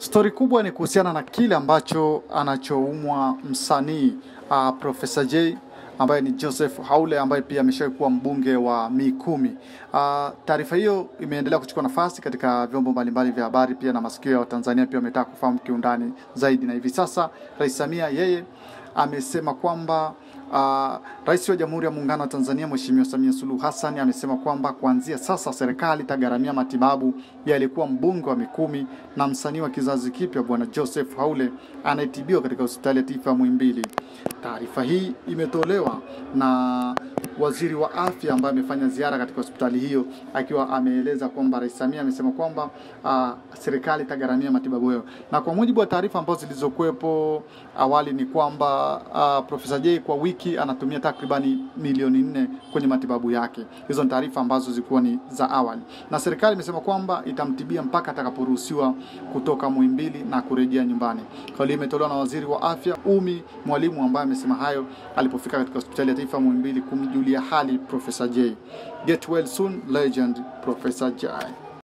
Stori kubwa ni kuhusiana na kile ambacho anachoumwa msanii uh, Profesa J ambaye ni Joseph Haule ambaye pia ameshawahi kuwa mbunge wa Mikumi. Uh, taarifa hiyo imeendelea kuchukua nafasi katika vyombo mbalimbali vya habari pia na masikio ya Watanzania pia wametaka kufahamu kiundani zaidi, na hivi sasa Rais Samia yeye amesema kwamba Uh, Rais wa Jamhuri ya Muungano wa Tanzania Mheshimiwa Samia Suluhu Hassan amesema kwamba kuanzia sasa serikali itagharamia matibabu ya aliyekuwa mbunge wa Mikumi na msanii wa kizazi kipya Bwana Joseph Haule anayetibiwa katika hospitali ya taifa ya Muhimbili. Taarifa hii imetolewa na waziri wa afya ambaye amefanya ziara katika hospitali hiyo, akiwa ameeleza kwamba Rais Samia amesema kwamba uh, serikali itagharamia matibabu hayo, na kwa mujibu wa taarifa ambazo zilizokuwepo awali ni kwamba uh, Profesa J kwa wiki anatumia takribani milioni nne kwenye matibabu yake. Hizo ni taarifa ambazo zilikuwa ni za awali, na serikali imesema kwamba itamtibia mpaka atakaporuhusiwa kutoka Muhimbili na kurejea nyumbani. Kauli imetolewa na waziri wa afya Umi Mwalimu ambaye amesema hayo alipofika katika hospitali ya taifa Muhimbili kumjulia hali Profesa J. Get well soon legend Profesa J.